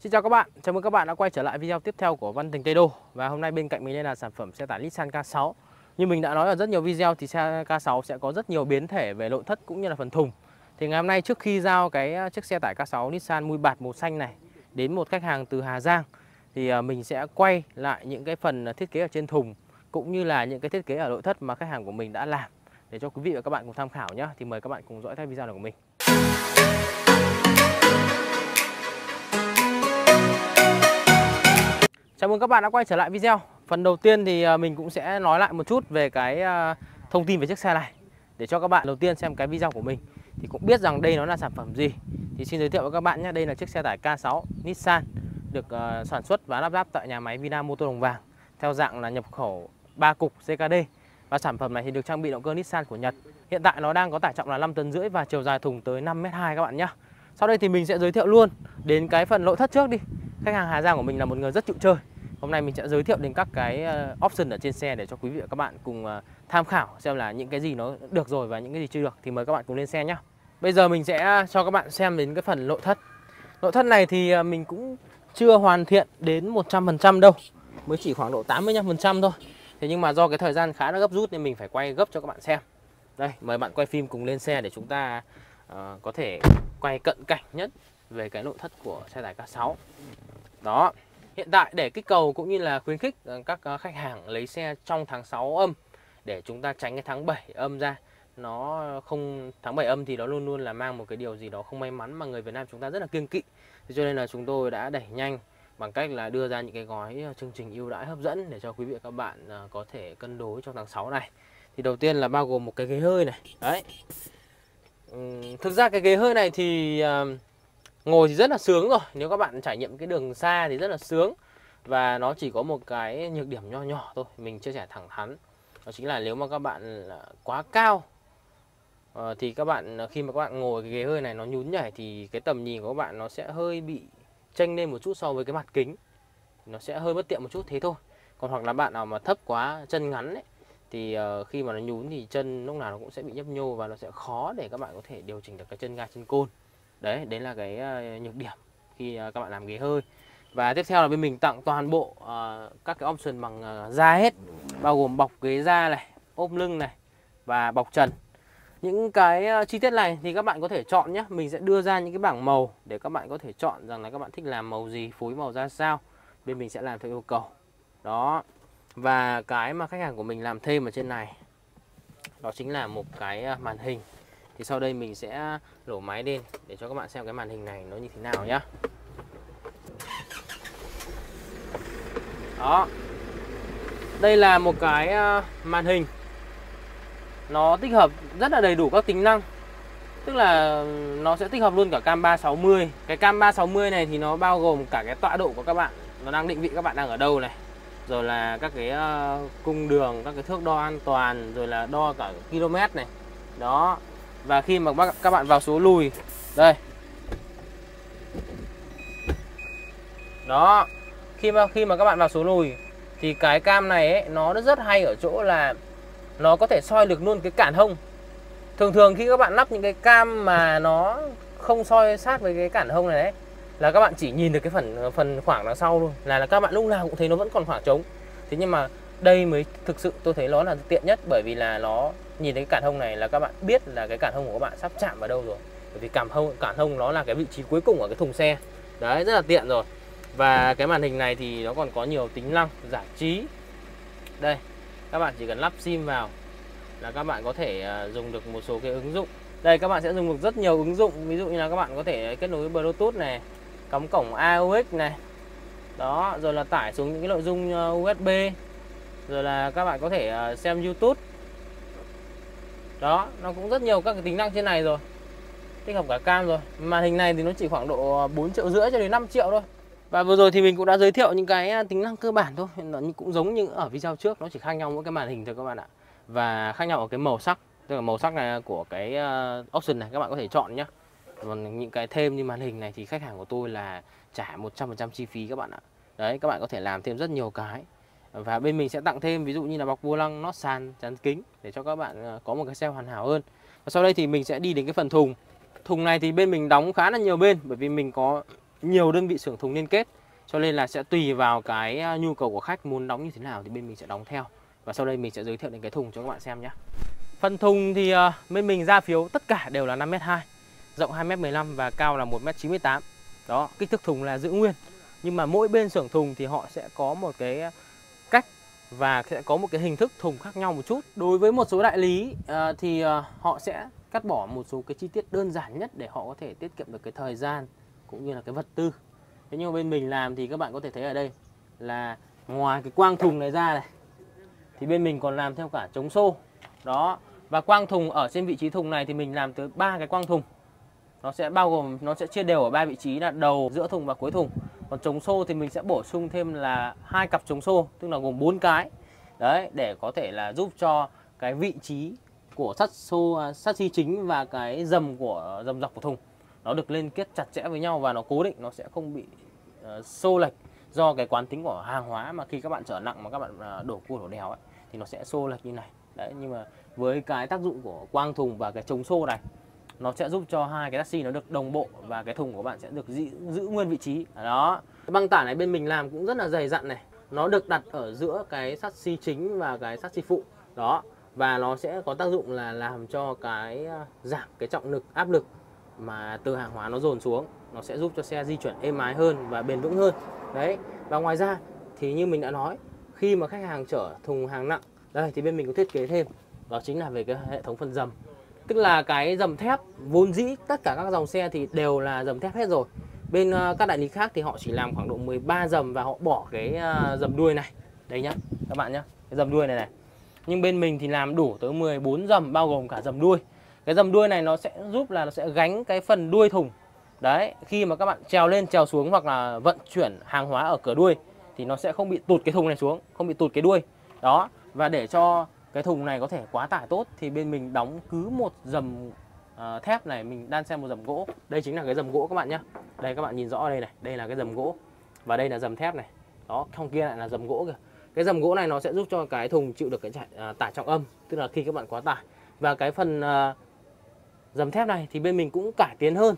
Xin chào các bạn, chào mừng các bạn đã quay trở lại video tiếp theo của Văn Thành Tây Đô. Và hôm nay bên cạnh mình đây là sản phẩm xe tải Nissan K6 Như mình đã nói ở rất nhiều video thì xe K6 sẽ có rất nhiều biến thể về nội thất cũng như là phần thùng. Thì ngày hôm nay trước khi giao cái à, chiếc xe tải K6 Nissan mui bạt màu xanh này Đến một khách hàng từ Hà Giang Thì à, mình sẽ quay lại những cái phần thiết kế ở trên thùng Cũng như là những cái thiết kế ở nội thất mà khách hàng của mình đã làm Để cho quý vị và các bạn cùng tham khảo nhé Thì mời các bạn cùng dõi theo video này của mình. Chào mừng các bạn đã quay trở lại video. Phần đầu tiên thì à, mình cũng sẽ nói lại một chút về cái à, thông tin về chiếc xe này để cho các bạn đầu tiên xem cái video của mình thì cũng biết rằng đây nó là sản phẩm gì. Thì xin giới thiệu với các bạn nhé, đây là chiếc xe tải K6 Nissan được à, sản xuất và lắp ráp tại nhà máy Vina Motor Đồng Vàng theo dạng là nhập khẩu 3 cục CKD và sản phẩm này thì được trang bị động cơ Nissan của Nhật. Hiện tại nó đang có tải trọng là 5 tấn rưỡi và chiều dài thùng tới 5m2 các bạn nhé. Sau đây thì mình sẽ giới thiệu luôn đến cái phần nội thất trước đi. Khách hàng Hà Giang của mình là một người rất chịu chơi Hôm nay mình sẽ giới thiệu đến các cái ờ, option ở trên xe để cho quý vị và các bạn cùng ờ, tham khảo xem là những cái gì nó được rồi và những cái gì chưa được thì mời các bạn cùng lên xe nhé. Bây giờ mình sẽ ờ, cho các bạn xem đến cái phần nội thất. Nội thất này thì mình cũng chưa hoàn thiện đến 100% đâu, mới chỉ khoảng độ 85% thôi. Thế nhưng mà do cái thời gian khá là gấp rút nên mình phải quay gấp cho các bạn xem. Đây, mời bạn quay phim cùng lên xe để chúng ta uh, có thể quay cận cảnh nhất về cái nội thất của xe tải K6. Đó, Hiện tại để kích cầu cũng như là khuyến khích ờ, các ờ, khách hàng lấy xe trong tháng 6 âm để chúng ta tránh cái tháng 7 âm ra. Nó không tháng 7 âm thì nó luôn luôn là mang một cái điều gì đó không may mắn mà người Việt Nam chúng ta rất là kiêng kỵ. Thế cho nên là chúng tôi đã đẩy nhanh bằng cách là đưa ra những cái gói ờ, chương trình ưu đãi hấp dẫn để cho quý vị và các bạn có thể cân đối trong tháng 6 này. Thì đầu tiên là bao gồm một cái ghế hơi này. Đấy. thực ra cái ghế hơi này thì ngồi thì rất là sướng rồi. Nếu các bạn trải nghiệm cái đường xa thì rất là sướng. Và nó chỉ có một cái nhược điểm nho nhỏ thôi, mình chia sẻ thẳng thắn. Đó chính là nếu mà các bạn quá cao ờ, thì các bạn, khi mà các bạn ngồi cái ghế hơi này nó nhún nhảy thì cái tầm nhìn của các bạn nó sẽ hơi bị chênh lên một chút so với cái mặt kính. Nó sẽ hơi bất tiện một chút thế thôi. Còn hoặc là bạn nào mà thấp quá, chân ngắn ấy, thì ờ, khi mà nó nhún thì chân lúc nào nó cũng sẽ bị nhấp nhô và nó sẽ khó để các bạn có thể điều chỉnh được cái chân ga chân côn đấy đấy là cái ờ, nhược điểm khi ờ, các bạn làm ghế hơi. Và tiếp theo là bên mình tặng toàn bộ uh, các cái option bằng uh, da hết. Bao gồm bọc ghế da này ốp lưng này và bọc trần. Những cái uh, chi tiết này thì các bạn có thể chọn nhé mình sẽ đưa ra những cái bảng màu để các bạn có thể chọn rằng là các bạn thích làm màu gì phối màu ra sao. Bên mình sẽ làm theo yêu cầu. Đó. Và cái mà khách hàng của mình làm thêm ở trên này đó chính là một cái màn hình thì sau đây mình sẽ lổ máy lên để cho các bạn xem cái màn hình này nó như thế nào nhá. Đó. Đây là một cái ờ, màn hình. Nó tích hợp rất là đầy đủ các tính năng. Tức là nó sẽ tích hợp luôn cả cam 360 cái cam 360 này thì nó bao gồm cả cái tọa độ của các bạn. Nó đang định vị các bạn đang ở đâu này. Rồi là các cái ờ, cung đường, các cái thước đo an toàn, rồi là đo cả km này. Đó và khi mà các bạn vào số lùi đây. Đó khi mà khi mà các bạn vào số lùi thì cái cam này ấy, nó rất hay ở chỗ là nó có thể soi được luôn cái cản hông. Thường thường khi các bạn lắp những cái cam mà nó không soi sát với cái cản hông này đấy là các bạn chỉ nhìn được cái phần phần khoảng đằng sau luôn là, là các bạn lúc nào cũng thấy nó vẫn còn khoảng trống. Thế nhưng mà đây mới thực sự tôi thấy nó là tiện nhất bởi vì là nó nhìn thấy cái cản hông này là các bạn biết là cái cản hông của các bạn sắp chạm vào đâu rồi. Bởi vì cản hông cản hông nó là cái vị trí cuối cùng ở cái thùng xe. Đấy, rất là tiện rồi. Và cái màn hình này thì nó còn có nhiều tính năng giải trí. Đây, các bạn chỉ cần lắp sim vào là các bạn có thể à, dùng được một số cái ứng dụng. Đây, các bạn sẽ dùng được rất nhiều ứng dụng. Ví dụ như là các bạn có thể kết nối với bluetooth này, cắm cổng AUX này. Đó, rồi là tải xuống những cái nội dung à, USB rồi là các bạn có thể à, xem YouTube đó, nó cũng rất nhiều các cái tính năng trên này rồi. Tích hợp cả cam rồi. Màn hình này thì nó chỉ khoảng độ à, 4 triệu rưỡi cho đến 5 triệu thôi. Và vừa rồi thì mình cũng đã giới thiệu những cái à, tính năng cơ bản thôi. Nó cũng giống như ở video trước, nó chỉ khác nhau mỗi cái màn hình thôi các bạn ạ. Và khác nhau ở cái màu sắc, tức là màu sắc này của cái à, option này các bạn có thể chọn nhé còn những cái thêm như màn hình này thì khách hàng của tôi là trả 100% chi phí các bạn ạ. Đấy, các bạn có thể làm thêm rất nhiều cái và bên mình sẽ tặng thêm, ví dụ như là bọc vô lăng, nót sàn, chắn kính để cho các bạn à, có một cái xe hoàn hảo hơn. Và sau đây thì mình sẽ đi đến cái phần thùng. Thùng này thì bên mình đóng khá là nhiều bên, bởi vì mình có nhiều đơn vị xưởng thùng liên kết, cho nên là sẽ tùy vào cái à, nhu cầu của khách muốn đóng như thế nào thì bên mình sẽ đóng theo. Và sau đây mình sẽ giới thiệu đến cái thùng cho các bạn xem nhé. Phần thùng thì à, bên mình ra phiếu tất cả đều là 5m2 rộng 2m15 và cao là 1m98 đó, kích thước thùng là giữ nguyên. Nhưng mà mỗi bên xưởng thùng thì họ sẽ có một cái và sẽ có một cái hình thức thùng khác nhau một chút. Đối với một số đại lý ờ, thì ờ, họ sẽ cắt bỏ một số cái chi tiết đơn giản nhất để họ có thể tiết kiệm được cái thời gian cũng như là cái vật tư. Thế nhưng mà bên mình làm thì các bạn có thể thấy ở đây là ngoài cái quang thùng này ra này, thì bên mình còn làm theo cả chống xô. Đó, và quang thùng ở trên vị trí thùng này thì mình làm tới ba cái quang thùng. Nó sẽ bao gồm, nó sẽ chia đều ở ba vị trí là đầu, giữa thùng và cuối thùng còn chống xô thì mình sẽ bổ sung thêm là hai cặp chống xô tức là gồm bốn cái. Đấy để có thể là giúp cho cái vị trí của sắt xô à, sắt xi chính và cái dầm của dầm dọc của thùng nó được liên kết chặt chẽ với nhau và nó cố định nó sẽ không bị uh, xô lệch do cái quán tính của hàng hóa mà khi các bạn trở nặng mà các bạn uh, đổ cua đổ đèo ấy thì nó sẽ xô lệch như này. Đấy nhưng mà với cái tác dụng của quang thùng và cái chống xô này nó sẽ giúp cho hai cái taxi nó được đồng bộ và cái thùng của bạn sẽ được giữ, giữ nguyên vị trí. Đó. Cái băng tải này bên mình làm cũng rất là dày dặn này. Nó được đặt ở giữa cái sắt xi chính và cái sắt xi phụ. Đó. Và nó sẽ có tác dụng là làm cho cái à, giảm cái trọng lực áp lực mà từ hàng hóa nó dồn xuống. Nó sẽ giúp cho xe di chuyển êm ái hơn và bền vững hơn. Đấy. Và ngoài ra thì như mình đã nói khi mà khách hàng chở thùng hàng nặng đây thì bên mình có thiết kế thêm. Đó chính là về cái hệ thống phần dầm tức là cái dầm thép vốn dĩ tất cả các dòng xe thì đều là dầm thép hết rồi. Bên uh, các đại lý khác thì họ chỉ làm khoảng độ 13 dầm và họ bỏ cái uh, dầm đuôi này. Đây nhá các bạn nhá cái dầm đuôi này này. Nhưng bên mình thì làm đủ tới 14 dầm bao gồm cả dầm đuôi. Cái dầm đuôi này nó sẽ giúp là nó sẽ gánh cái phần đuôi thùng. Đấy khi mà các bạn trèo lên trèo xuống hoặc là vận chuyển hàng hóa ở cửa đuôi thì nó sẽ không bị tụt cái thùng này xuống không bị tụt cái đuôi. Đó và để cho cái thùng này có thể quá tải tốt thì bên mình đóng cứ một dầm uh, thép này mình đan xem một dầm gỗ. Đây chính là cái dầm gỗ các bạn nhé. Đây các bạn nhìn rõ đây này đây là cái dầm gỗ và đây là dầm thép này. Đó trong kia lại là dầm gỗ kìa. Cái dầm gỗ này nó sẽ giúp cho cái thùng chịu được cái uh, tải trọng âm tức là khi các bạn quá tải. Và cái phần uh, dầm thép này thì bên mình cũng cải tiến hơn.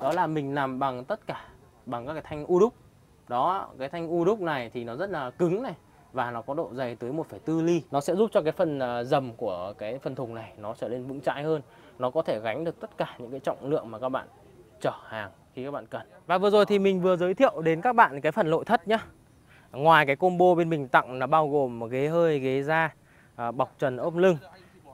Đó là mình làm bằng tất cả bằng các cái thanh u đúc. Đó cái thanh u đúc này thì nó rất là cứng này và nó có độ dày tới 1,4 ly. Nó sẽ giúp cho cái phần à, dầm của cái phần thùng này nó trở nên vững chãi hơn. Nó có thể gánh được tất cả những cái trọng lượng mà các bạn chở hàng khi các bạn cần. Và vừa rồi thì mình vừa giới thiệu đến các bạn cái phần nội thất nhá. Ngoài cái combo bên mình tặng là bao gồm một ghế hơi ghế da à, bọc trần ốp lưng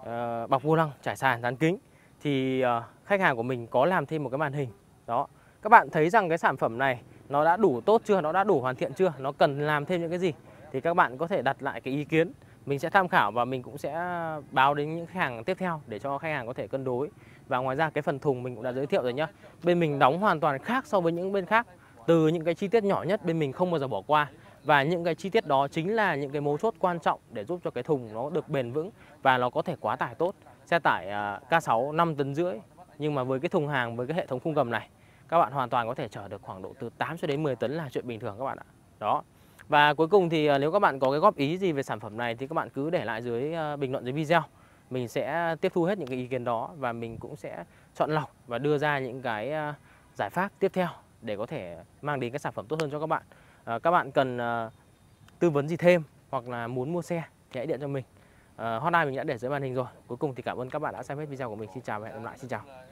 à, bọc vô lăng trải sàn dán kính. Thì khách hàng của mình có làm thêm một cái màn hình. Đó. Các bạn thấy rằng cái sản phẩm này nó đã đủ tốt chưa? Nó đã đủ hoàn thiện chưa? Nó cần làm thêm những cái gì? Thì các bạn có thể đặt lại cái ý kiến. Mình sẽ tham khảo và mình cũng sẽ báo đến những khách hàng tiếp theo để cho khách hàng có thể cân đối. Và ngoài ra cái phần thùng mình cũng đã giới thiệu rồi nhá. Bên mình đóng hoàn toàn khác so với những bên khác. Từ những cái chi tiết nhỏ nhất bên mình không bao giờ bỏ qua. Và những cái chi tiết đó chính là những cái mấu chốt quan trọng để giúp cho cái thùng nó được bền vững và nó có thể quá tải tốt. Xe tải à, K6 5 tấn rưỡi. Nhưng mà với cái thùng hàng, với cái hệ thống khung gầm này, các bạn hoàn toàn có thể chở được khoảng độ từ 8 cho đến 10 tấn là chuyện bình thường các bạn ạ. Đó và cuối cùng thì ờ, nếu các bạn có cái góp ý gì về sản phẩm này thì các bạn cứ để lại dưới ờ, bình luận dưới video. Mình sẽ tiếp thu hết những cái ý kiến đó và mình cũng sẽ chọn lọc và đưa ra những cái ờ, giải pháp tiếp theo để có thể mang đến cái sản phẩm tốt hơn cho các bạn. Các bạn cần tư vấn gì thêm hoặc là muốn mua xe thì hãy điện cho mình. Uh, hotline mình đã để dưới màn hình rồi. Cuối cùng thì cảm ơn các bạn đã xem hết video của mình. Xin chào và hẹn gặp lại. Xin chào.